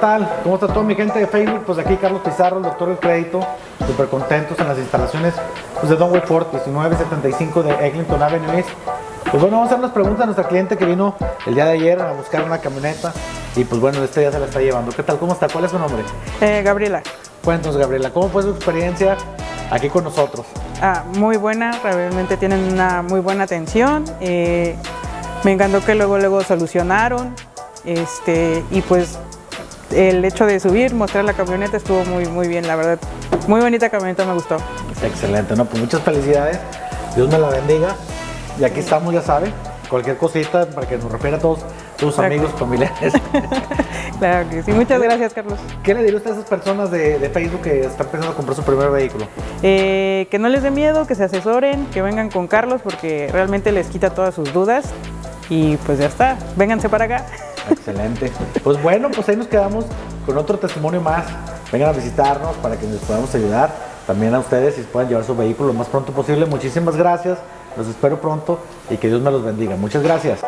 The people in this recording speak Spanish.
está toda mi gente de Facebook? Pues aquí Carlos Pizarro, el doctor del crédito, súper contentos en las instalaciones pues, de Don Way Ford, 1975 de Eglinton Avenue East. Pues bueno, vamos a hacer unas preguntas a nuestra cliente que vino el día de ayer a buscar una camioneta y pues bueno, este día se la está llevando. ¿Qué tal? ¿Cómo está? ¿Cuál es su nombre? Eh, Gabriela. Cuéntanos, Gabriela, ¿cómo fue su experiencia aquí con nosotros? Ah, muy buena, realmente tienen una muy buena atención. eh, me encantó que luego luego solucionaron. Este, y pues el hecho de subir, mostrar la camioneta estuvo muy muy bien, la verdad. Muy bonita camioneta, me gustó. Excelente, ¿no? Pues muchas felicidades. Dios me la bendiga. Y aquí estamos, ya saben. Cualquier cosita para que nos refiera a todos tus Claro. amigos, familiares. Claro que sí. Muchas gracias, Carlos. ¿Qué le diría usted a esas personas de, de Facebook que están pensando comprar su primer vehículo? Eh, que no les dé miedo, que se asesoren, que vengan con Carlos porque realmente les quita todas sus dudas. Y pues ya está, vénganse para acá. Excelente. Pues bueno, pues ahí nos quedamos con otro testimonio más. Vengan a visitarnos para que les podamos ayudar. También a ustedes si puedan llevar su vehículo lo más pronto posible. Muchísimas gracias. Los espero pronto y que Dios me los bendiga. Muchas gracias.